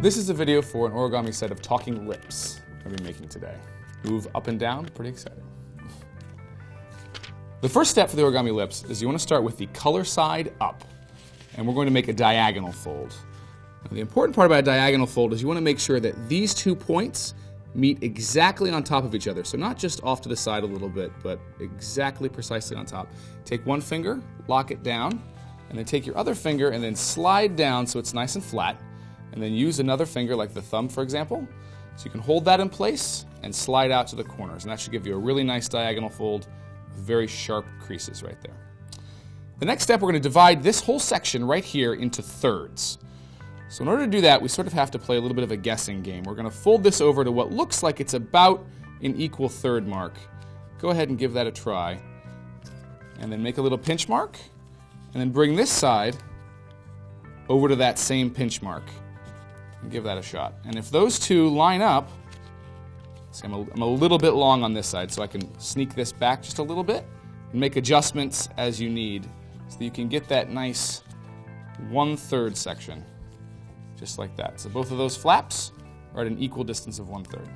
This is a video for an origami set of talking lips going be making today. Move up and down, pretty exciting. The first step for the origami lips is you want to start with the color side up, and we're going to make a diagonal fold. Now, the important part about a diagonal fold is you want to make sure that these two points meet exactly on top of each other. So not just off to the side a little bit, but exactly precisely on top. Take one finger, lock it down, and then take your other finger and then slide down so it's nice and flat and then use another finger like the thumb for example. So you can hold that in place and slide out to the corners and that should give you a really nice diagonal fold very sharp creases right there. The next step, we're going to divide this whole section right here into thirds. So in order to do that, we sort of have to play a little bit of a guessing game. We're going to fold this over to what looks like it's about an equal third mark. Go ahead and give that a try. And then make a little pinch mark. And then bring this side over to that same pinch mark and give that a shot. And if those two line up, see I'm a, I'm a little bit long on this side, so I can sneak this back just a little bit and make adjustments as you need so that you can get that nice one-third section, just like that. So both of those flaps are at an equal distance of one-third.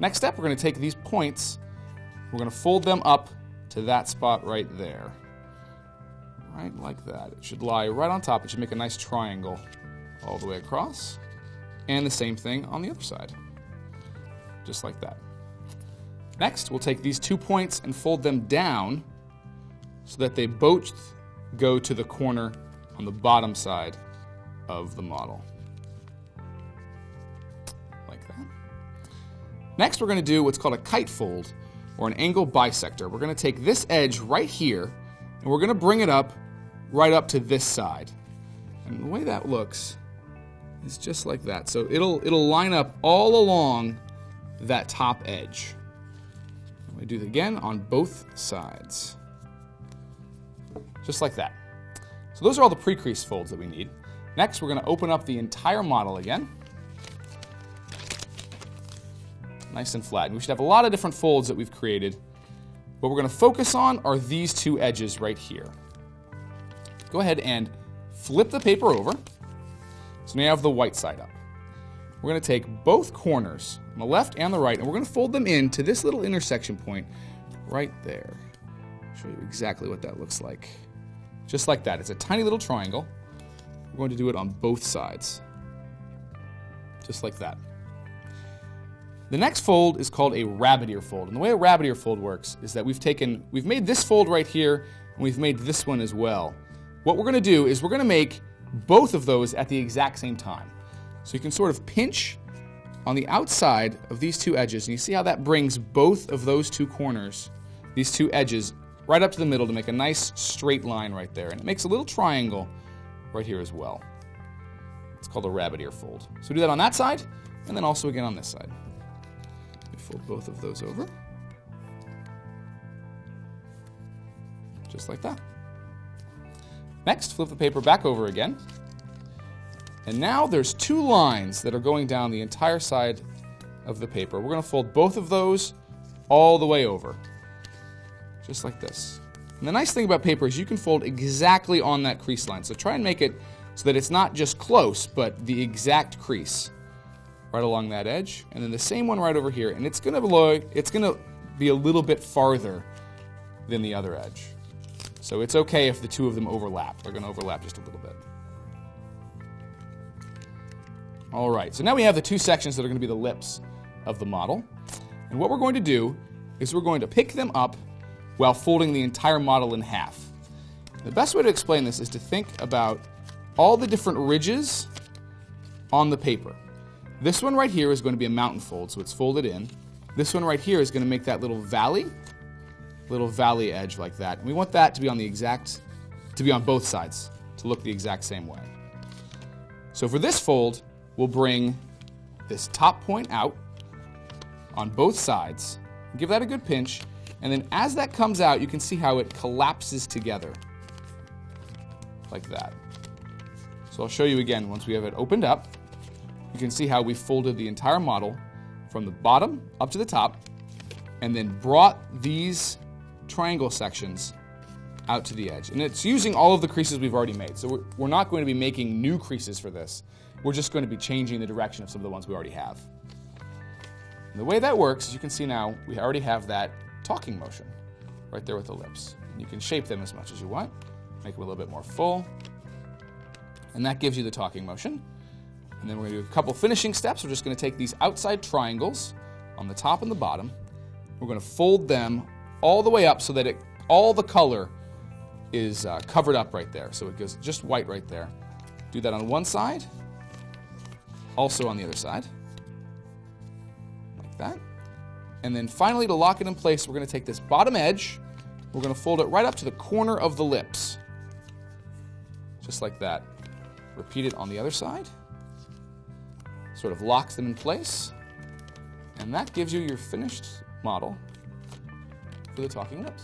Next step, we're going to take these points, we're going to fold them up to that spot right there. Right like that. It should lie right on top. It should make a nice triangle all the way across. And the same thing on the other side, just like that. Next, we'll take these two points and fold them down so that they both go to the corner on the bottom side of the model. Like that. Next, we're going to do what's called a kite fold or an angle bisector. We're going to take this edge right here and we're going to bring it up right up to this side. And the way that looks is just like that. So it'll, it'll line up all along that top edge. We do it again on both sides. Just like that. So those are all the pre-crease folds that we need. Next, we're going to open up the entire model again. Nice and flat. And we should have a lot of different folds that we've created. What we're going to focus on are these two edges right here. Go ahead and flip the paper over. So now you have the white side up. We're going to take both corners, on the left and the right, and we're going to fold them in to this little intersection point right there. Show you exactly what that looks like. Just like that. It's a tiny little triangle. We're going to do it on both sides. Just like that. The next fold is called a rabbit ear fold. And the way a rabbit ear fold works is that we've taken, we've made this fold right here, and we've made this one as well. What we're going to do is we're going to make both of those at the exact same time. So you can sort of pinch on the outside of these two edges, and you see how that brings both of those two corners, these two edges, right up to the middle to make a nice straight line right there. And it makes a little triangle right here as well. It's called a rabbit ear fold. So do that on that side, and then also again on this side. You fold both of those over. Just like that. Next, flip the paper back over again. And now there's two lines that are going down the entire side of the paper. We're going to fold both of those all the way over, just like this. And the nice thing about paper is you can fold exactly on that crease line. So try and make it so that it's not just close, but the exact crease right along that edge. And then the same one right over here. And it's to below, it's to be a little bit farther than the other edge. So it's okay if the two of them overlap. They're going to overlap just a little bit. All right, so now we have the two sections that are going to be the lips of the model. And what we're going to do is we're going to pick them up while folding the entire model in half. The best way to explain this is to think about all the different ridges on the paper. This one right here is going to be a mountain fold, so it's folded in. This one right here is going to make that little valley little valley edge like that. And we want that to be on the exact, to be on both sides, to look the exact same way. So for this fold, we'll bring this top point out on both sides, give that a good pinch, and then as that comes out, you can see how it collapses together, like that. So I'll show you again once we have it opened up. You can see how we folded the entire model from the bottom up to the top, and then brought these triangle sections out to the edge. And it's using all of the creases we've already made. So we're, we're not going to be making new creases for this. We're just going to be changing the direction of some of the ones we already have. And the way that works, as you can see now, we already have that talking motion right there with the lips. You can shape them as much as you want, make them a little bit more full. And that gives you the talking motion. And then we're going to do a couple finishing steps. We're just going to take these outside triangles on the top and the bottom. We're going to fold them all the way up so that it, all the color is uh, covered up right there. So it goes just white right there. Do that on one side, also on the other side, like that. And then finally, to lock it in place, we're going to take this bottom edge, we're going to fold it right up to the corner of the lips, just like that. Repeat it on the other side. Sort of locks them in place. And that gives you your finished model for the talking lips.